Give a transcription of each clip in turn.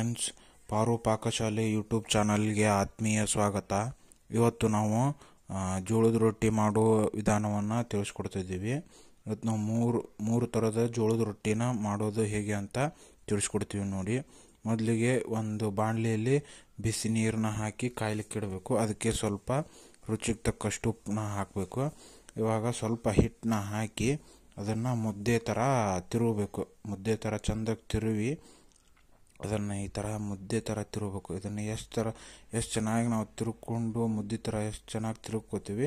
Friends ಪಾರು ಪಾಕಶಾಲೆ YouTube ಚಾನಲ್ಗೆ ಆತ್ಮೀಯ ಸ್ವಾಗತ. ಇವತ್ತು ನಾವು ಜೋಳದ ರೊಟ್ಟಿ ಮಾಡೋ ವಿಧಾನವನ್ನು ತಿಳಿಸ್ಕೊಡ್ತಿದ್ದೀವಿ. ಇವತ್ತು ನಾವು ಮೂರು ಮೂರು ಥರದ ಜೋಳದ ರೊಟ್ಟಿನ ಮಾಡೋದು ಹೇಗೆ ಅಂತ ತಿಳಿಸ್ಕೊಡ್ತೀವಿ ನೋಡಿ. ಮೊದಲಿಗೆ ಒಂದು ಬಾಣಲೆಯಲ್ಲಿ ಬಿಸಿ ನೀರನ್ನ ಹಾಕಿ ಕಾಯ್ಲಿಕ್ಕೆ ಇಡಬೇಕು. ಅದಕ್ಕೆ ಸ್ವಲ್ಪ ರುಚಿಗೆ ತಕ್ಕಷ್ಟು ಹಾಕಬೇಕು. ಇವಾಗ ಸ್ವಲ್ಪ ಹಿಟ್ಟನ್ನ ಹಾಕಿ ಅದನ್ನು ಮುದ್ದೆ ಥರ ತಿರುಗಬೇಕು. ಮುದ್ದೆ ಥರ ಚಂದಕ್ಕೆ ತಿರುವಿ ಅದನ್ನು ಈ ಥರ ಮುದ್ದೆ ಥರ ತಿರುಗಬೇಕು. ಇದನ್ನು ಎಷ್ಟು ಥರ ಎಷ್ಟು ಚೆನ್ನಾಗಿ ನಾವು ತಿರುಕೊಂಡು ಮುದ್ದೆ ಥರ ಎಷ್ಟು ಚೆನ್ನಾಗಿ ತಿರುಗ್ಕೋತೀವಿ,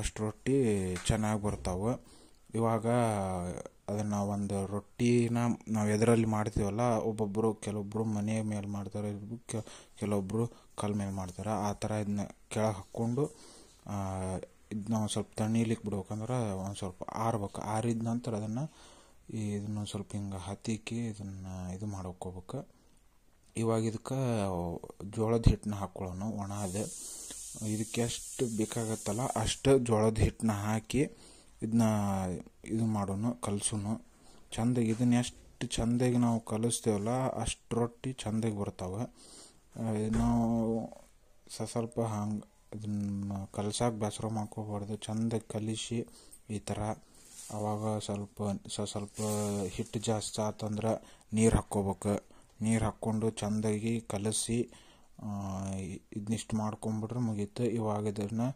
ಅಷ್ಟು ರೊಟ್ಟಿ ಚೆನ್ನಾಗಿ ಬರ್ತಾವೆ. ಇವಾಗ ಅದನ್ನು ಒಂದು ರೊಟ್ಟಿನ ನಾವು ಎದರಲ್ಲಿ ಮಾಡ್ತೀವಲ್ಲ ಒಬ್ಬೊಬ್ಬರು ಕೆಲವೊಬ್ಬರು ಮನೆ ಮೇಲೆ ಮಾಡ್ತಾರೆ ಕೆಲವೊಬ್ಬರು ಕಲ್ ಮೇಲೆ ಮಾಡ್ತಾರೆ. ಆ ಥರ ಇದನ್ನ ಕೆಳಗೆ ಹಾಕ್ಕೊಂಡು ಇದನ್ನ ಒಂದು ಸ್ವಲ್ಪ ತಣ್ಣೀಲಿಕ್ಕೆ ಬಿಡ್ಬೇಕಂದ್ರೆ ಒಂದು ಸ್ವಲ್ಪ ಆರ್ಬೇಕು. ಆರಿದ ನಂತರ ಅದನ್ನು ಇದನ್ನ ಒಂದ್ ಸ್ವಲ್ಪ ಹಿಂಗೆ ಹತ್ತಿಕ್ಕಿ ಇದನ್ನು ಇದು ಮಾಡ್ಕೋಬೇಕು. ಇವಾಗ ಇದಕ್ಕೆ ಜೋಳದ ಹಿಟ್ಟನ್ನ ಹಾಕ್ಕೊಳ್ಳೋಣ ಒಣ ಅದು. ಇದಕ್ಕೆ ಎಷ್ಟು ಬೇಕಾಗತ್ತಲ್ಲ, ಅಷ್ಟು ಜೋಳದ ಹಿಟ್ಟನ್ನ ಹಾಕಿ ಇದನ್ನ ಇದು ಮಾಡೋಣ ಕಲಸೋಣ ಚಂದ, ಇದನ್ನ ಎಷ್ಟು ಚಂದಾಗಿ ನಾವು ಕಲಿಸ್ತೇವಲ್ಲ, ಅಷ್ಟು ರೊಟ್ಟಿ ಚಂದಾಗಿ ಬರ್ತಾವೆ. ನಾವು ಸ ಸ್ವಲ್ಪ ಹಂಗೆ ಇದನ್ನ ಕಲ್ಸಕ್ಕೆ ಬೇಸರ ಮಾಡ್ಕೋಬಾರ್ದು ಚಂದ ಕಲಿಸಿ ಈ ಥರ ಅವಾಗ ಸ್ವಲ್ಪ ಸ್ವಲ್ಪ ಹಿಟ್ಟು ಜಾಸ್ತಿ ಆತಂದ್ರೆ ನೀರು ಹಾಕ್ಕೋಬೇಕು. ನೀರು ಹಾಕ್ಕೊಂಡು ಚಂದಾಗಿ ಕಲಸಿ ಇದನ್ನಿಷ್ಟು ಮಾಡ್ಕೊಂಬಿಟ್ರೆ ಮುಗೀತು. ಇವಾಗ ಇದನ್ನು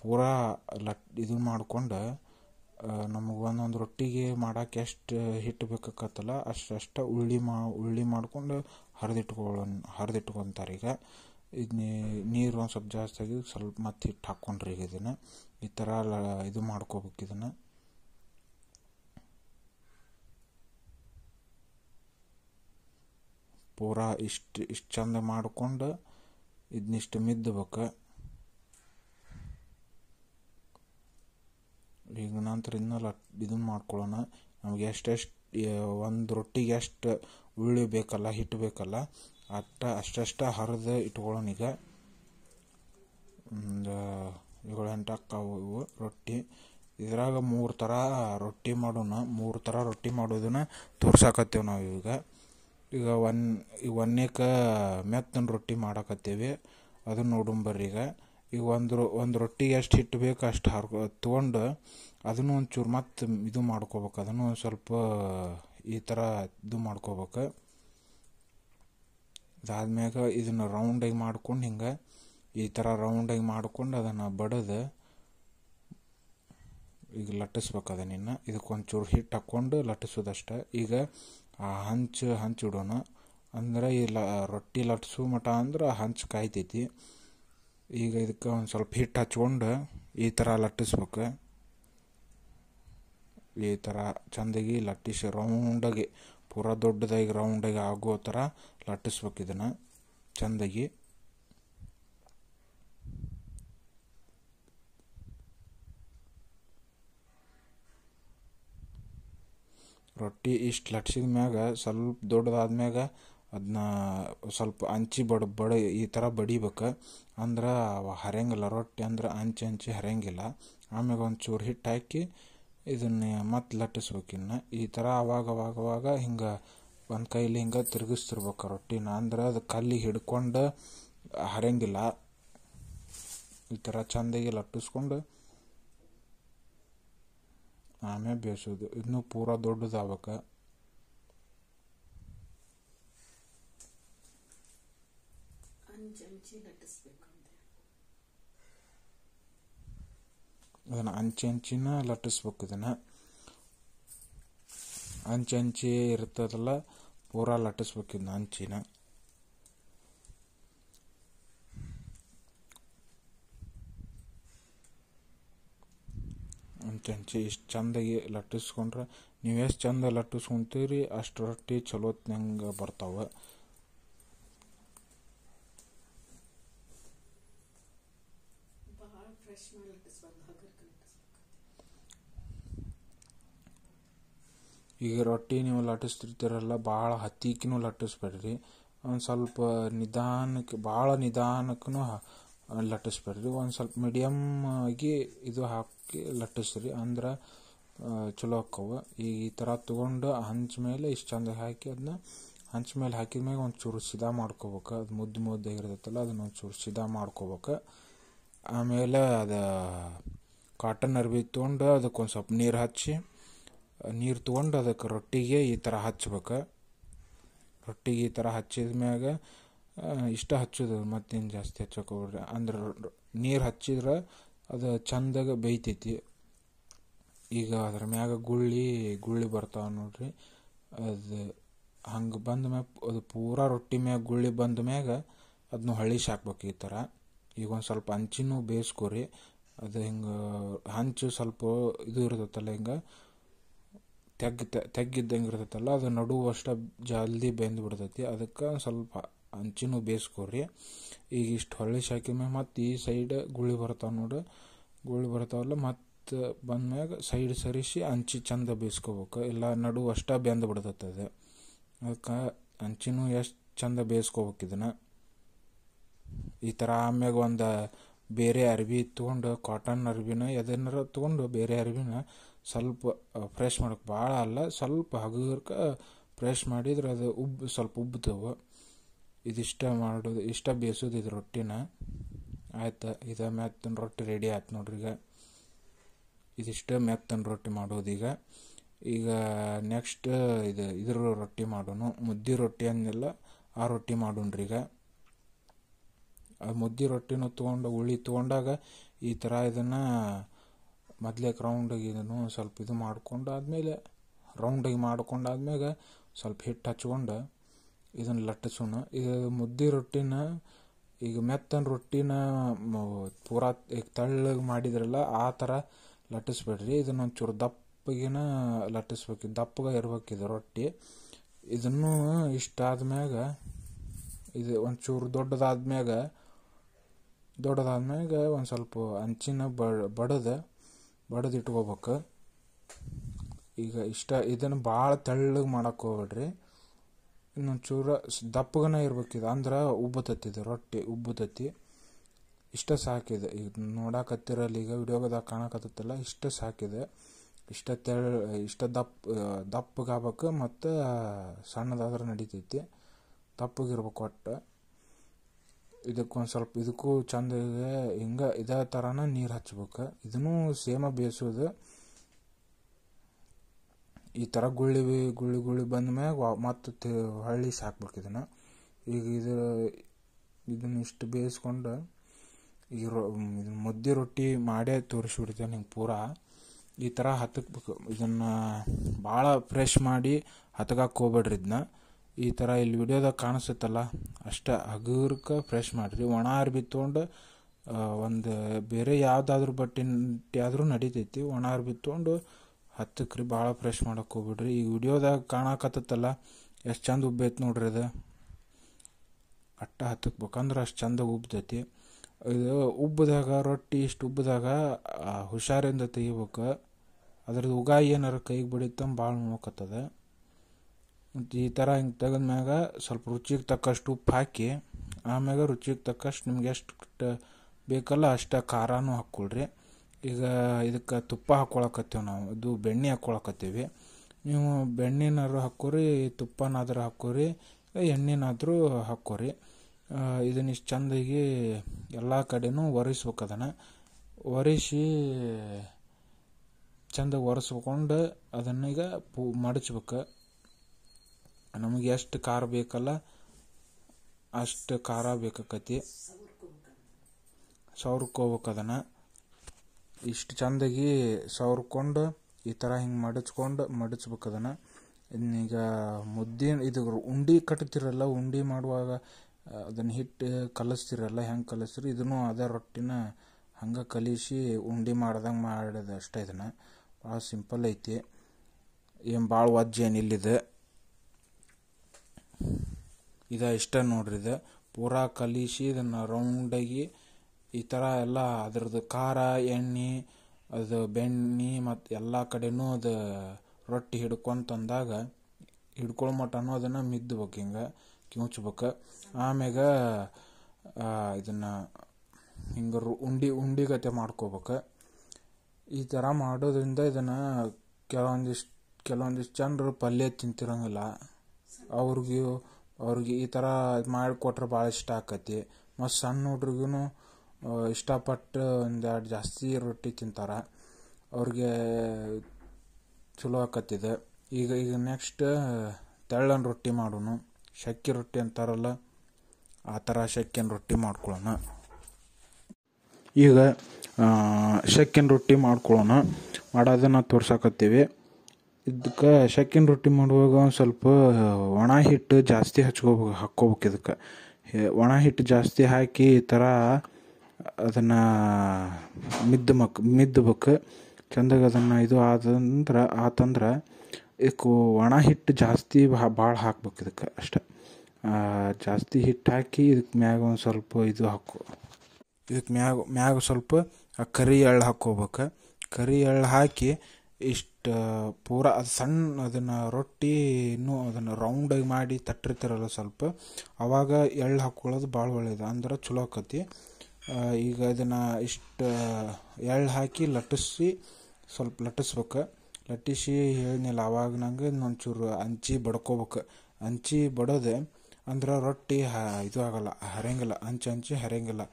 ಪೂರಾ ಲಟ್ ಇದು ಮಾಡ್ಕೊಂಡು ನಮಗೆ ಒಂದೊಂದು ರೊಟ್ಟಿಗೆ ಮಾಡೋಕ್ಕೆ ಎಷ್ಟು ಹಿಟ್ಟು ಬೇಕಾಕತ್ತಲ್ಲ ಅಷ್ಟಷ್ಟು ಉಳ್ಳಿ ಮಾ, ಉಳ್ಳಿ ಮಾಡ್ಕೊಂಡು ಹರಿದಿಟ್ಕೊಳ್ಳೋ ಹರಿದಿಟ್ಕೊತಾರೆ ಈಗ. ಇದು ನೀರು ಒಂದು ಸ್ವಲ್ಪ ಜಾಸ್ತಿ ಆಗಿ ಸ್ವಲ್ಪ ಮತ್ತೆ ಹಿಟ್ಟು ಹಾಕ್ಕೊಂಡ್ರಿ ಈಗ ಇದನ್ನು. ಈ ಥರ ಇದು ಮಾಡ್ಕೋಬೇಕು ಇದನ್ನು. ಪೂರಾ ಇಷ್ಟು ಇಷ್ಟು ಚಂದ ಮಾಡ್ಕೊಂಡು ಇದನ್ನಿಷ್ಟು ಮಿದ್ದಬೇಕು. ಈಗ ನಂತರ ಇನ್ನೂ ಲಟ್ ಇದನ್ನ ಮಾಡ್ಕೊಳ್ಳೋಣ. ನಮ್ಗೆ ಎಷ್ಟೆಷ್ಟು ಒಂದು ರೊಟ್ಟಿಗೆ ಎಷ್ಟು ಉಳ್ಳಿ ಬೇಕಲ್ಲ ಹಿಟ್ಟು ಬೇಕಲ್ಲ ಅಷ್ಟ ಅಷ್ಟಷ್ಟ ಹರಿದು ಇಟ್ಕೊಳ್ಳೋಣ ಈಗ. ಒಂದು ಏಳು ಎಂಟು ಅಕ್ಕಾವು ಇವು, ರೊಟ್ಟಿ. ಇದ್ರಾಗ ಮೂರು ಥರ ರೊಟ್ಟಿ ಮಾಡೋಣ. ಮೂರು ಥರ ರೊಟ್ಟಿ ಮಾಡೋದನ್ನ ತೋರ್ಸಾಕತ್ತೇವೆ ನಾವು ಈಗ ಈಗ ಒನ್ ಈಗ ಒಂದನೇಕ ಮೆತ್ತನ ರೊಟ್ಟಿ ಮಾಡಕತ್ತೇವೆ. ಅದನ್ನು ನೋಡೋಣ ಬರ್ರಿ ಈಗ. ಈಗ ಒಂದು ರೊ, ಒಂದು ರೊಟ್ಟಿ ಎಷ್ಟು ಹಿಟ್ಟು ಬೇಕು ಅಷ್ಟು ಹರ್ಕೊ ತೊಗೊಂಡು ಅದನ್ನು ಒಂಚೂರು ಮತ್ತೆ ಇದು ಮಾಡ್ಕೋಬೇಕು. ಅದನ್ನು ಒಂದು ಸ್ವಲ್ಪ ಈ ಥರ ಇದು ಮಾಡ್ಕೋಬೇಕು. ಅದಾದ್ಮ್ಯಾಗ ಇದನ್ನು ರೌಂಡಾಗಿ ಮಾಡ್ಕೊಂಡು ಹಿಂಗೆ ಈ ಥರ ರೌಂಡಾಗಿ ಮಾಡ್ಕೊಂಡು ಅದನ್ನು ಬಡದು ಈಗ ಲಟ್ಟಿಸ್ಬೇಕು ಅದನ್ನ ಇದಕ್ಕೆ ಒಂಚೂರು ಹಿಟ್ಟು ಹಾಕ್ಕೊಂಡು ಲಟ್ಟಿಸೋದಷ್ಟೆ. ಈಗ ಹಂಚು, ಹಂಚಿಡೋಣ. ಅಂದ್ರೆ ಈ ಲ ರೊಟ್ಟಿ ಲಟ್ಸು ಮಟ ಅಂದ್ರೆ ಹಂಚು ಕಾಯ್ತೈತಿ. ಈಗ ಇದಕ್ಕೆ ಒಂದು ಸ್ವಲ್ಪ ಹಿಟ್ಟು ಹಚ್ಕೊಂಡು ಈ ಥರ ಲಟ್ಟಿಸ್ಬೇಕು. ಈ ಥರ ಚಂದಾಗಿ ಲಟ್ಟಿಸಿ, ರೌಂಡಾಗಿ, ಪೂರಾ ದೊಡ್ಡದಾಗಿ, ರೌಂಡಾಗಿ ಆಗೋ ಥರ ಲಟ್ಟಿಸ್ಬೇಕು ಇದನ್ನು, ಚಂದಾಗಿ. ರೊಟ್ಟಿ ಇಷ್ಟು ಲಟ್ಸಿದ ಮ್ಯಾಗ ಸ್ವಲ್ಪ ದೊಡ್ಡದಾದ್ಮ್ಯಾಗ ಅದನ್ನ ಸ್ವಲ್ಪ ಹಂಚಿ ಬಡ ಬಡ ಈ ಥರ ಬಡಿಬೇಕು. ಅಂದ್ರೆ ಹರಿಯಂಗಿಲ್ಲ, ರೊಟ್ಟಿ ಅಂದ್ರೆ ಹಂಚಿ ಹಂಚಿ ಹರಿಯಂಗಿಲ್ಲ. ಆಮ್ಯಾಗ ಒಂಚೂರು ಹಿಟ್ಟು ಹಾಕಿ ಇದನ್ನ ಮತ್ತೆ ಲಟ್ಟಿಸ್ಬೇಕು ಇನ್ನು. ಈ ಥರ ಅವಾಗ ಅವಾಗ ಅವಾಗ ಹಿಂಗೆ ಒಂದು ಕೈಲಿ ಹಿಂಗೆ ತಿರುಗಿಸ್ತಿರ್ಬೇಕು ರೊಟ್ಟಿನ. ಅಂದ್ರೆ ಅದು ಕಲ್ಲಿಗೆ ಹಿಡ್ಕೊಂಡು ಹರಿಯಂಗಿಲ್ಲ. ಈ ಥರ ಚಂದಾಗಿ ಲಟ್ಟಿಸ್ಕೊಂಡು ಆಮೇಲೆ ಬೇಯಿಸೋದು. ಇನ್ನೂ ಪೂರ ದೊಡ್ಡದಾಗಬೇಕು. ಅದನ್ನು ಅಂಚೆ ಅಂಚಿನ ಲಟ್ಟಿಸ್ಬೇಕು ಇದನ್ನು. ಅಂಚೆ ಅಂಚೆ ಇರ್ತದಲ್ಲ ಪೂರ ಲಟ್ಟಿಸ್ಬೇಕು ಇದನ್ನ ಅಂಚಿನ. ಅಂಚೆ ಇಷ್ಟು ಚಂದಾಗಿ ಲಟ್ಟಿಸ್ಕೊಂಡ್ರೆ ನೀವು ಎಷ್ಟು ಚಂದ ಲಟ್ಟಿಸ್ಕೊಂತೀರಿ ಅಷ್ಟು ರೊಟ್ಟಿ ಚಲೋತ್ನಂಗೆ ಬರ್ತಾವೆ. ಈಗ ರೊಟ್ಟಿ ನೀವು ಲಟ್ಟಿಸ್ತಿರ್ತೀರಲ್ಲ ಭಾಳ ಹತ್ತಿಕ್ಕೂ ಲಟ್ಟಿಸ್ಬೇಡ್ರಿ. ಒಂದು ಸ್ವಲ್ಪ ನಿಧಾನಕ್ಕೆ ಭಾಳ ನಿಧಾನಕ್ಕೂ ಲಟ್ಟಿಸ್ಬೇಡ್ರಿ. ಒಂದು ಸ್ವಲ್ಪ ಮೀಡಿಯಮ್ ಆಗಿ ಇದು ಹಾಕಿ ಲಟ್ಟಿಸ್ರಿ ಅಂದ್ರೆ ಚಲೋ ಆಕ್ಕವ ಈ ಥರ ತೊಗೊಂಡು ಹಂಚ ಮೇಲೆ ಇಷ್ಟು ಚಂದ ಹಾಕಿ ಅದನ್ನ ಹಂಚ ಮೇಲೆ ಹಾಕಿದ ಮ್ಯಾಗ ಚೂರು ಸಿದಾ ಮಾಡ್ಕೋಬೇಕು. ಅದು ಮುದ್ದು ಮುದ್ದಾಗಿರ್ತೈತಲ್ಲ ಅದನ್ನ ಚೂರು ಸಿದಾ ಮಾಡ್ಕೋಬೇಕು. ಆಮೇಲೆ ಅದು ಕಾಟನ್ ಅರ್ಬಿ ತೊಗೊಂಡು ಅದಕ್ಕೆ ಒಂದು ಸ್ವಲ್ಪ ನೀರು ಹಚ್ಚಿ, ನೀರು ತೊಗೊಂಡು ಅದಕ್ಕೆ ರೊಟ್ಟಿಗೆ ಈ ಥರ ಹಚ್ಬೇಕು ರೊಟ್ಟಿಗೆ ಈ ಥರ ಹಚ್ಚಿದ ಮ್ಯಾಗ ಇಷ್ಟ ಹಚ್ಚೋದು, ಮತ್ತೇನು ಜಾಸ್ತಿ ಹಚ್ಚೋಕೆ ಹೋಗ್ರಿ ಅಂದ್ರೆ ನೀರು ಹಚ್ಚಿದ್ರೆ ಅದು ಚಂದಾಗ ಬೇಯ್ತೈತಿ. ಈಗ ಅದ್ರ ಮ್ಯಾಗ ಗುಳ್ಳಿ ಗುಳ್ಳಿ ಬರ್ತಾವ ನೋಡ್ರಿ. ಅದು ಹಂಗೆ ಬಂದ ಮ್ಯಾಗ, ಅದು ಪೂರಾ ರೊಟ್ಟಿ ಮ್ಯಾಗ ಗುಳ್ಳಿ ಬಂದ ಮ್ಯಾಗ ಅದನ್ನ ಹಳಿಸಿ ಹಾಕ್ಬೇಕು ಈ ಥರ ಈಗ ಒಂದು ಸ್ವಲ್ಪ ಹಂಚಿನೂ ಬೇಯಿಸ್ಕೊರಿ. ಅದು ಹಿಂಗೆ ಹಂಚು ಸ್ವಲ್ಪ ಇದು ಇರ್ತೈತಲ್ಲ ಹಿಂಗೆ ತೆಗ್ ತೆಗ್ಗಿದ್ದಂಗೆ ಇರ್ತೈತಲ್ಲ, ಅದು ನಡುವಷ್ಟ ಜಲ್ದಿ ಬೆಂದು ಬಿಡ್ತೈತಿ. ಅದಕ್ಕೆ ಸ್ವಲ್ಪ ಹಂಚಿನೂ ಬೇಯಿಸ್ಕೊರಿ ಈಗ ಇಷ್ಟು ಹೊಳ್ಳಿಸಿ ಮ್ಯಾಗ ಮತ್ತು ಈ ಸೈಡ್ ಗುಳಿ ಬರ್ತಾವ ನೋಡಿ. ಗುಳಿ ಬರ್ತಾವಲ್ಲ, ಮತ್ತು ಬಂದ್ಮ್ಯಾಗ ಸೈಡ್ ಸರಿಸಿ ಅಂಚಿ ಚಂದ ಬೇಯಿಸ್ಕೋಬೇಕು ಇಲ್ಲ ನಡು ಅಷ್ಟ ಬೆಂದು ಬಿಡ್ತದೆ ಅದು ಅದಕ್ಕೆ ಅಂಚಿನೂ ಎಷ್ಟು ಚಂದ ಬೇಯಿಸ್ಕೋಬೇಕು ಇದನ್ನು. ಈ ಥರ ಆಮ್ಯಾಗ ಒಂದು ಬೇರೆ ಅರ್ಬಿ ತೊಗೊಂಡು ಕಾಟನ್ ಅರ್ಬಿನ ಎದನ್ನಾರ ತೊಗೊಂಡು ಬೇರೆ ಅರ್ಬಿನ ಸ್ವಲ್ಪ ಫ್ರೆಶ್ ಮಾಡೋಕೆ. ಭಾಳ ಅಲ್ಲ, ಸ್ವಲ್ಪ ಹಗುರ್ಕ ಫ್ರೆಶ್ ಮಾಡಿದ್ರೆ ಅದು ಉಬ್ಬು ಸ್ವಲ್ಪ ಉಬ್ತವೆ. ಇದಿಷ್ಟ ಮಾಡೋದು, ಇಷ್ಟ ಬೇಯಿಸೋದು ಇದು ರೊಟ್ಟಿನ. ಆಯ್ತು, ಇದು ಮೆತ್ತನ ರೊಟ್ಟಿ ರೆಡಿ ಆಯ್ತು ನೋಡ್ರಿ ಈಗ. ಇದಿಷ್ಟ ಮೆತ್ತನ ರೊಟ್ಟಿ ಮಾಡೋದು ಈಗ. ನೆಕ್ಸ್ಟ್ ಇದು, ಇದ್ರ ರೊಟ್ಟಿ ಮಾಡೋನು. ಮುದ್ದೆ ರೊಟ್ಟಿ ಅಂದೆಲ್ಲ ಆ ರೊಟ್ಟಿ ಮಾಡೋಣ್ರಿ ಈಗ. ಆ ಮುದ್ದೆ ರೊಟ್ಟಿನೂ ತೊಗೊಂಡು ಉಳಿ ತೊಗೊಂಡಾಗ ಈ ಥರ ಇದನ್ನು ಮೊದಲೇ ರೌಂಡಾಗಿ ಇದನ್ನು ಸ್ವಲ್ಪ ಇದು ಮಾಡ್ಕೊಂಡು ಆದಮೇಲೆ ರೌಂಡಾಗಿ ಮಾಡ್ಕೊಂಡಾದ್ಮ್ಯಾಗ ಸ್ವಲ್ಪ ಹಿಟ್ಟು ಹಚ್ಕೊಂಡು ಇದನ್ನು ಲಟ್ಟಿಸೋಣ. ಈಗ ಮುದ್ದೆ ರೊಟ್ಟಿನ, ಈಗ ಮೆತ್ತನ ರೊಟ್ಟಿನ ಪೂರಾ ಈಗ ತಳ್ಳಗೆ ಮಾಡಿದ್ರಲ್ಲ, ಆ ಥರ ಲಟ್ಟಿಸ್ಬೇಡ್ರಿ. ಇದನ್ನ ಒಂಚೂರು ದಪ್ಪಗಿನ ಲಟ್ಟಿಸ್ಬೇಕು. ದಪ್ಪಗೆ ಇದು ರೊಟ್ಟಿ. ಇದನ್ನು ಇಷ್ಟಾದ್ಮ್ಯಾಗ ಇದು ಒಂಚೂರು ದೊಡ್ಡದಾದ್ಮ್ಯಾಗ ದೊಡ್ಡದಾದ್ಮ್ಯಾಗ ಒಂದು ಸ್ವಲ್ಪ ಅಂಚಿನ ಬಡದು ಬಡದು ಇಟ್ಕೋಬೇಕು ಈಗ ಇಷ್ಟ, ಇದನ್ನು ಭಾಳ ತೆಳ್ಳಗೆ ಮಾಡೋಕ್ಕೆ ಹೋಗ್ಬೇಡ್ರಿ. ಇನ್ನೊಂಚೂರು ದಪ್ಪಗನೇ ದಪ್ಪಗನ ಇರ್ಬೇಕಿದು. ಅಂದ್ರೆ ಉಬ್ಬತೈತಿ ಇದು, ರೊಟ್ಟಿ ಉಬ್ಬತೈತಿ. ಇಷ್ಟ ಸಾಕಿದೆ. ಈಗ ನೋಡಾಕತ್ತಿರಲ್ಲ, ಈಗ ವಿಡಿಯೋಗದಾಗ ಕಾಣಕತ್ತಲ್ಲ ಇಷ್ಟ ಸಾಕಿದೆ. ಇಷ್ಟ ತೆಳ, ಇಷ್ಟ ದಪ್ಪ ದಪ್ಪಗಾಬೇಕು ಮತ್ತು ಸಣ್ಣದಾದ್ರೆ ನಡಿತೈತಿ. ದಪ್ಪಗಿರ್ಬೇಕು ಒಟ್ಟು. ಇದಕ್ಕೊಂದು ಸ್ವಲ್ಪ, ಇದಕ್ಕೂ ಚಂದ ಇದೆ. ಹಿಂಗೆ ಇದೇ ಥರನ ನೀರು ಹಚ್ಬೇಕು. ಇದನ್ನೂ ಸೇಮ ಬೇಯಿಸೋದು ಈ ಥರ ಗುಳ್ಳಿ ಗುಳ್ಳಿ ಗುಳ್ಳಿ ಬಂದ ಮ್ಯಾಗ ಮತ್ತು ಹಳ್ಳಿ ಸಾಕ್ಬೇಕು ಇದನ್ನು. ಈಗ ಇದು, ಇದನ್ನ ಇಷ್ಟು ಬೇಯಿಸ್ಕೊಂಡು ಈ ರೊ ಇದನ್ನ ಮುದ್ದೆ ರೊಟ್ಟಿ ಮಾಡೇ ತೋರಿಸ್ಬಿಡ್ತೇನೆ ಹಿಂಗೆ ಪೂರಾ. ಈ ಥರ ಹತ್ತಕ್ಬೇಕು ಇದನ್ನು ಭಾಳ ಫ್ರೆಶ್ ಮಾಡಿ ಹತ್ಗಕ್ಕೆ ಹೋಗ್ಬೇಡ್ರಿ ಇದನ್ನ ಈ ಥರ ಇಲ್ಲಿ ವಿಡಿಯೋದಾಗ ಕಾಣಿಸುತ್ತಲ್ಲ, ಅಷ್ಟೇ ಹಗುರ್ಕ ಫ್ರೆಶ್ ಮಾಡಿರಿ. ಒಣ ಅರ್ಬಿ ತೊಗೊಂಡು ಒಂದು ಬೇರೆ ಯಾವುದಾದ್ರೂ ಬಟ್ಟೆ ಆದರೂ ನಡಿತೈತಿ. ಒಣ ಅರ್ಬಿ ತೊಗೊಂಡು ಹತ್ತಕ್ಕೆ ರೀ ಭಾಳ ಫ್ರೆಶ್ ಮಾಡಕ್ಕೆ ಹೋಗ್ಬಿಡ್ರಿ. ಈ ವಿಡಿಯೋದಾಗ ಕಾಣಕತ್ತಲ್ಲ ಎಷ್ಟು ಚಂದ ಉಬ್ಬೈತೆ ನೋಡ್ರಿ ಅದು? ಅಟ್ಟ ಹತ್ತಕ್ಬೇಕಂದ್ರೆ ಅಷ್ಟು ಚಂದ ಉಬ್ತೈತಿ ಇದು ಉಬ್ಬದಾಗ ರೊಟ್ಟಿ ಇಷ್ಟು ಉಬ್ಬದಾಗ ಹುಷಾರಿಂದ ತೆಗಿಬೇಕು. ಅದ್ರದ್ದು ಉಗಾಯಿ ಏನಾರು ಕೈಗೆ ಬಿಡಿತ್ತಂ ಭಾಳ ನೋಡ್ಕತ್ತದ ಮತ್ತು ಈ ಥರ ಹಿಂಗೆ ತೆಗೆದ್ಮ್ಯಾಗ ಸ್ವಲ್ಪ ರುಚಿಗೆ ತಕ್ಕಷ್ಟು ಉಪ್ಪು ಹಾಕಿ, ಆಮ್ಯಾಗ ರುಚಿಗೆ ತಕ್ಕಷ್ಟು ನಿಮ್ಗೆ ಎಷ್ಟು ಬೇಕಲ್ಲ ಅಷ್ಟು ಖಾರನೂ ಹಾಕ್ಕೊಳ್ರಿ. ಈಗ ಇದಕ್ಕೆ ತುಪ್ಪ ಹಾಕ್ಕೊಳಕತ್ತೀವಿ ನಾವು. ಅದು ಬೆಣ್ಣೆ ಹಾಕ್ಕೊಳಕತ್ತೀವಿ ನೀವು ಬೆಣ್ಣೆನಾದ್ರು ಹಾಕ್ಕೋರಿ, ತುಪ್ಪನಾದ್ರೂ ಹಾಕ್ಕೋರಿ, ಎಣ್ಣೆನಾದರೂ ಹಾಕ್ಕೋರಿ. ಇದನ್ನ ಇಷ್ಟು ಚಂದಾಗಿ ಎಲ್ಲ ಕಡೆನೂ ಒರೆಸ್ಬೇಕು ಅದನ್ನು. ಒರೆಸಿ ಚಂದ ಒರೆಸ್ಕೊಂಡು ಅದನ್ನೀಗ ಪೂ, ಮಡಚ್ಬೇಕು. ನಮಗೆ ಎಷ್ಟು ಖಾರ ಬೇಕಲ್ಲ ಅಷ್ಟು ಖಾರ ಬೇಕಾಕತಿ. ಸವ್ರ್ಕೋಬೇಕು ಅದನ್ನು. ಇಷ್ಟು ಚಂದಾಗಿ ಸವರ್ಕೊಂಡು ಈ ಥರ ಹಿಂಗೆ ಮಡಚ್ಕೊಂಡು ಮಡಚ್ಬೇಕು ಅದನ್ನು. ಈಗ ಮುದ್ದೆ ಇದು ಉಂಡೆ ಕಟ್ತಿರಲ್ಲ, ಉಂಡೆ ಮಾಡುವಾಗ ಅದನ್ನು ಹಿಟ್ಟು ಕಲಿಸ್ತಿರಲ್ಲ ಹೆಂಗೆ ಕಲಿಸ್ತೀರಿ? ಇದನ್ನು ಅದೇ ರೊಟ್ಟಿನ ಹಂಗೆ ಕಲಿಸಿ ಉಂಡೆ ಮಾಡ್ದಂಗೆ ಮಾಡೋದು ಅಷ್ಟೇ ಇದನ್ನು. ಭಾಳ ಸಿಂಪಲ್ ಐತಿ. ಏನು ಭಾಳ ವಜ್ಜ ಏನಿಲ್ಲಿದೆ ಇದು. ಇಷ್ಟ ನೋಡ್ರಿ ಇದು. ಪೂರಾ ಕಲಿಸಿ ಇದನ್ನು ರೌಂಡಾಗಿ ಈ ಥರ ಎಲ್ಲ ಅದ್ರದ್ದು ಖಾರ, ಎಣ್ಣೆ, ಅದು ಬೆಣ್ಣೆ ಮತ್ತು ಎಲ್ಲ ಕಡೆನೂ ಅದು ರೊಟ್ಟಿ ಹಿಡ್ಕೊಂತಂದಾಗ ಹಿಡ್ಕೊಳ್ಳೋ ಮಟ್ಟನೂ ಅದನ್ನು ಮಿದ್ಬೇಕು ಹಿಂಗೆ, ಕಿವುಚ್ಬೇಕು. ಆಮ್ಯಾಗ ಇದನ್ನು ಹಿಂಗೆ ಉಂಡೆ, ಉಂಡಿಗತೆ ಮಾಡ್ಕೋಬೇಕು. ಈ ಥರ ಮಾಡೋದ್ರಿಂದ ಇದನ್ನು ಕೆಲವೊಂದಿಷ್ಟು ಕೆಲವೊಂದಿಷ್ಟು ಜನರು ಪಲ್ಯ ತಿಂತಿರಂಗಿಲ್ಲ. ಅವ್ರಿಗೆ ಅವ್ರಿಗೆ ಈ ಥರ ಮಾಡಿಕೊಟ್ರೆ ಭಾಳ ಇಷ್ಟ ಆಕತಿ. ಮತ್ತು ಸಣ್ಣ ಹುಡ್ರಿಗೂ ಇಷ್ಟಪಟ್ಟು ಒಂದೆರಡು ಜಾಸ್ತಿ ರೊಟ್ಟಿ ತಿಂತಾರೆ. ಅವ್ರಿಗೆ ಚಲೋ ಆಕತ್ತಿದೆ. ಈಗ ಈಗ ನೆಕ್ಸ್ಟ್ ತೆಳ್ಳನ ರೊಟ್ಟಿ ಮಾಡೋಣ ಶಕ್ಕಿ ರೊಟ್ಟಿ ಅಂತಾರಲ್ಲ, ಆ ಥರ ಶಕ್ಕಿನ ರೊಟ್ಟಿ ಮಾಡ್ಕೊಳ್ಳೋಣ ಈಗ ಶಕ್ಕಿನ ರೊಟ್ಟಿ ಮಾಡ್ಕೊಳ್ಳೋಣ ಮಾಡೋದನ್ನು ತೋರ್ಸಾಕತ್ತೀವಿ. ಇದಕ್ಕೆ ಶಕ್ಕಿನ ರೊಟ್ಟಿ ಮಾಡುವಾಗ ಒಂದು ಸ್ವಲ್ಪ ಒಣ ಹಿಟ್ಟು ಜಾಸ್ತಿ ಹಚ್ಕೋಬೇಕು ಹಾಕ್ಕೋಬೇಕು ಇದಕ್ಕೆ. ಒಣ ಹಿಟ್ಟು ಜಾಸ್ತಿ ಹಾಕಿ ಈ ಥರ ಅದನ್ನು ಮಿದ್ದು ಮಕ್ ಮಿದ್ದಬೇಕು ಚಂದಾಗ ಅದನ್ನು ಇದು ಆದಂದ್ರೆ ಆತಂದ್ರೆ ಇದಕ್ಕೆ ಒಣ ಹಿಟ್ಟು ಜಾಸ್ತಿ ಭಾಳ ಹಾಕ್ಬೇಕು ಇದಕ್ಕೆ ಅಷ್ಟೆ. ಜಾಸ್ತಿ ಹಿಟ್ಟು ಹಾಕಿ ಇದಕ್ಕೆ ಮ್ಯಾಗ ಒಂದು ಸ್ವಲ್ಪ ಇದು ಹಾಕು. ಇದಕ್ಕೆ ಮ್ಯಾಗ ಮ್ಯಾಗ ಸ್ವಲ್ಪ ಆ ಕರಿ ಎಳ್ಳು ಹಾಕ್ಕೋಬೇಕು ಕರಿ ಎಳ್ಳು ಹಾಕಿ ಇಷ್ಟು ಪೂರ ಅದು ಸಣ್ಣ ಅದನ್ನು ರೊಟ್ಟಿ ಇನ್ನೂ ಅದನ್ನು ರೌಂಡಾಗಿ ಮಾಡಿ ತಟ್ಟಿರ್ತಾರಲ್ಲ ಸ್ವಲ್ಪ ಆವಾಗ ಎಳ್ಳು ಹಾಕ್ಕೊಳ್ಳೋದು ಭಾಳ ಒಳ್ಳೇದು. ಅಂದ್ರೆ ಚಲೋ ಆಕತಿ. ಈಗ ಇದನ್ನು ಇಷ್ಟು ಎಳ್ಳು ಹಾಕಿ ಲಟ್ಟಿಸಿ, ಸ್ವಲ್ಪ ಲಟ್ಟಿಸ್ಬೇಕು. ಲಟ್ಟಿಸಿ ಹೇಳಿದ್ನಲ್ಲ ಆವಾಗ ನಂಗೆ ಒಂಚೂರು ಹಂಚಿ ಬಡ್ಕೋಬೇಕು. ಹಂಚಿ ಬಡೋದೆ ಅಂದ್ರೆ ರೊಟ್ಟಿ ಹ, ಇದು ಆಗಲ್ಲ ಹರಿಯಂಗಿಲ್ಲ ಹಂಚಿ ಹಂಚಿ ಹರಿಯಂಗಿಲ್ಲ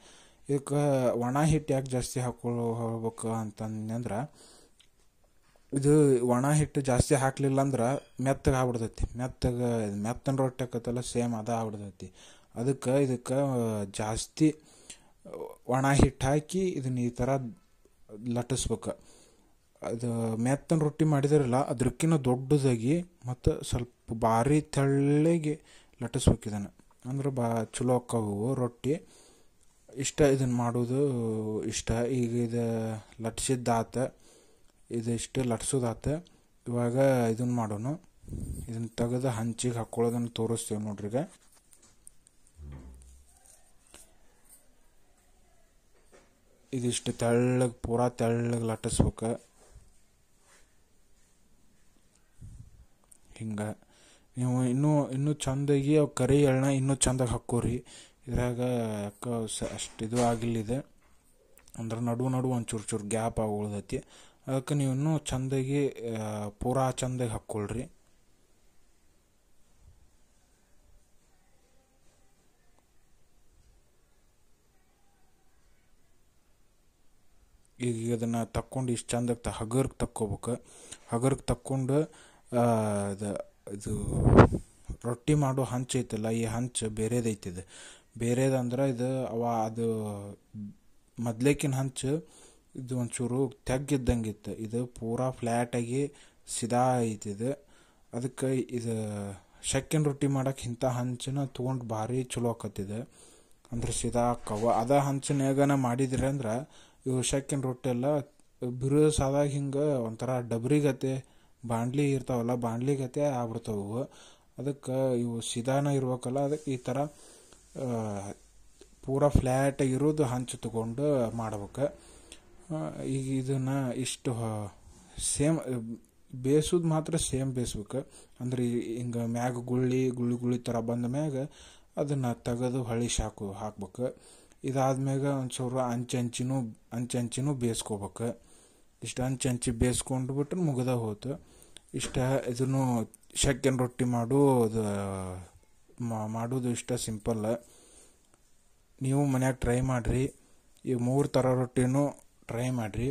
ಇದಕ್ಕೆ ಒಣ ಹಿಟ್ಟು ಯಾಕೆ ಜಾಸ್ತಿ ಹಾಕೊಳ್ಳೋ ಹೋಗ್ಬೇಕು ಅಂತಂದ್ರೆ ಇದು ಒಣ ಹಿಟ್ಟು ಜಾಸ್ತಿ ಹಾಕಲಿಲ್ಲ ಅಂದ್ರೆ ಮೆತ್ತಗೆ ಆಗ್ಬಿಡ್ತೈತಿ. ಮೆತ್ತಗೆ, ಮೆತ್ತನ ರೊಟ್ಟಿ ಆಕತ್ತಲ್ಲ, ಸೇಮ್ ಅದ ಆಗ್ಬಿಡ್ತೈತಿ. ಅದಕ್ಕೆ ಇದಕ್ಕೆ ಜಾಸ್ತಿ ಒಣ ಹಿಟ್ಟು ಹಾಕಿ ಇದನ್ನ ಈ ಥರ ಲಟ್ಟಿಸ್ಬೇಕು. ಅದು ಮೆತ್ತನ ರೊಟ್ಟಿ ಮಾಡಿದಾರಲ್ಲ ಅದಕ್ಕಿಂತ ದೊಡ್ಡದಾಗಿ ಮತ್ತು ಸ್ವಲ್ಪ ಭಾರಿ ತೆಳ್ಳಗೆ ಲಟ್ಟಿಸ್ಬೇಕು ಇದನ್ನು. ಅಂದ್ರೆ ಬಾ ಚಲೋ ಅಕ್ಕವು ರೊಟ್ಟಿ. ಇಷ್ಟ ಇದನ್ನು ಮಾಡೋದು ಇಷ್ಟ. ಈಗ ಇದು ಲಟ್ಸಿದ್ದಾತ ಇದಿಷ್ಟು ಲಟ್ಸೋದಾತ ಇವಾಗ ಇದನ್ನು ಮಾಡೋಣ ಇದನ್ನು ತೆಗೆದು ಹಂಚಿಗೆ ಹಾಕ್ಕೊಳ್ಳೋದನ್ನು ತೋರಿಸ್ತೇವೆ ನೋಡ್ರಿ ಈಗ. ಇದಿಷ್ಟು ತೆಳ್ಳಗೆ, ಪೂರಾ ತೆಳ್ಳಗೆ ಲಟ್ಟಿಸ್ಬೇಕು. ಹಿಂಗೆ. ನೀವು ಇನ್ನೂ ಇನ್ನೂ ಚಂದಾಗಿ ಅವು ಕರಿ ಎಳ್ಳ ಇನ್ನೂ ಚಂದಾಗಿ ಹಾಕೋರಿ. ಇದ್ರಾಗ ಯಾಕೆ ಅಷ್ಟು ಇದು ಆಗಿಲ್ಲಿದೆ. ಅಂದ್ರೆ ನಡು ನಡು ಒಂದು ಚೂರು ಚೂರು ಗ್ಯಾಪ್ ಆಗಿ ಉಳ್ದೈತಿ ಅದಕ್ಕೆ ನೀವು ಇನ್ನೂ ಚಂದಾಗಿ ಪೂರಾ ಚಂದಾಗಿ ಹಾಕ್ಕೊಳ್ರಿ ಈಗ ಅದನ್ನು ತಕ್ಕೊಂಡು ಇಷ್ಟು ಚಂದಕ್ಕೆ ತ, ಹಗರ್ಗೆ ತಕ್ಕೋಬೇಕು. ಹಗರ್ಗೆ ತಕ್ಕೊಂಡು ಅದು ಇದು ರೊಟ್ಟಿ ಮಾಡೋ ಹಂಚು ಐತಲ್ಲ, ಈ ಹಂಚು ಬೇರೆದೈತಿ ಇದು ಬೇರೆದಂದ್ರೆ ಇದು ಅವ ಅದು ಮೊದ್ಲೇಕಿನ ಹಂಚು ಇದು ಒಂಚೂರು ತೆಗ್ಗಿದ್ದಂಗೆ ಇತ್ತು ಇದು ಪೂರಾ ಫ್ಲ್ಯಾಟಾಗಿ ಸಿದಾ ಐತಿ ಇದು ಅದಕ್ಕೆ ಇದು ಶಕ್ಕಿನ ರೊಟ್ಟಿ ಮಾಡಕ್ಕೆ ಇಂಥ ಹಂಚನ ತೊಗೊಂಡು ಭಾರಿ ಚಲೋ ಆಕತ್ತಿದೆ. ಅಂದ್ರೆ ಸಿದಾ ಕವ ಅದ ಹಂಚಿನಾಗನ ಮಾಡಿದ್ರೆ ಅಂದ್ರೆ ಇವು ಶಕ್ಕಿನ ರೊಟ್ಟಿ ಎಲ್ಲ ಬಿರುಸಾದಾಗ ಹಿಂಗೆ ಒಂಥರ ಡಬ್ರಿ ಗತೆ ಬಾಂಡ್ಲಿ ಇರ್ತಾವಲ್ಲ ಬಾಂಡ್ಲಿ ಗತೆ ಆಗ್ಬಿಡ್ತಾವು ಅದಕ್ಕೆ ಇವು ಸಿದಾನ ಇರ್ಬೇಕಲ್ಲ ಅದಕ್ಕೆ ಈ ಥರ ಪೂರಾ ಇರೋದು ಹಂಚು ತಗೊಂಡು ಮಾಡ್ಬೇಕು ಈಗ ಇದನ್ನು ಇಷ್ಟು ಸೇಮ್ ಬೇಯಿಸೋದು ಮಾತ್ರ ಸೇಮ್ ಬೇಯಿಸ್ಬೇಕು ಅಂದ್ರೆ ಹಿಂಗೆ ಮ್ಯಾಗ ಗುಳ್ಳಿ ಗುಳ್ಳಿ ಗುಳ್ಳಿ ಥರ ಬಂದ ಮ್ಯಾಗ ಅದನ್ನು ತೆಗೆದು ಹೊಳಿ ಶಾಕು ಹಾಕ್ಬೇಕು. ಇದಾದ್ಮ್ಯಾಗ ಸಾವಿರ ಅಂಚಂಚಿನೂ ಅಂಚಂಚಿನೂ ಬೇಯಿಸ್ಕೋಬೇಕು ಇಷ್ಟು ಅಂಚಂಚಿ ಬೇಯಿಸ್ಕೊಂಡು ಬಿಟ್ರೆ ಮುಗ್ದ ಹೋಯ್ತು ಇಷ್ಟ ಇದನ್ನು ಶಕ್ಕಿನ ರೊಟ್ಟಿ ಮಾಡೋದು ಮಾಡೋದು ಇಷ್ಟ ಸಿಂಪಲ್. ನೀವು ಮನ್ಯಾಗ ಟ್ರೈ ಮಾಡಿರಿ. ಈ ಮೂರು ಥರ ರೊಟ್ಟಿನೂ ಟ್ರೈ ಮಾಡಿರಿ.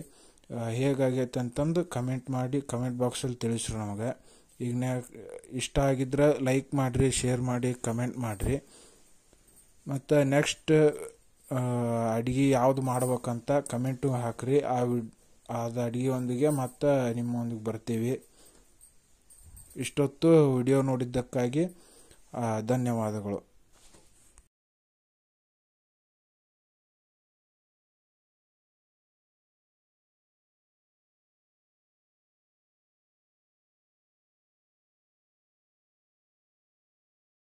ಹೇಗಾಗೈತೆ ಅಂತಂದು ಕಮೆಂಟ್ ಮಾಡಿ, ಕಮೆಂಟ್ ಬಾಕ್ಸಲ್ಲಿ ತಿಳಿಸ್ರಿ ನಮಗೆ. ಈಗ ಇಷ್ಟ ಆಗಿದ್ರೆ ಲೈಕ್ ಮಾಡಿರಿ, ಶೇರ್ ಮಾಡಿ, ಕಮೆಂಟ್ ಮಾಡಿರಿ. ಮತ್ತು ನೆಕ್ಸ್ಟ್ ಅಡುಗೆ ಯಾವುದು ಮಾಡ್ಬೇಕಂತ ಕಮೆಂಟು ಹಾಕಿರಿ. ಆ ವಿಡ್ ಅದು ಅಡುಗೆಯೊಂದಿಗೆ ಮತ್ತು ನಿಮ್ಮೊಂದಿಗೆ ಬರ್ತೀವಿ. ಇಷ್ಟೊತ್ತು ವಿಡಿಯೋ ನೋಡಿದ್ದಕ್ಕಾಗಿ ಧನ್ಯವಾದಗಳು.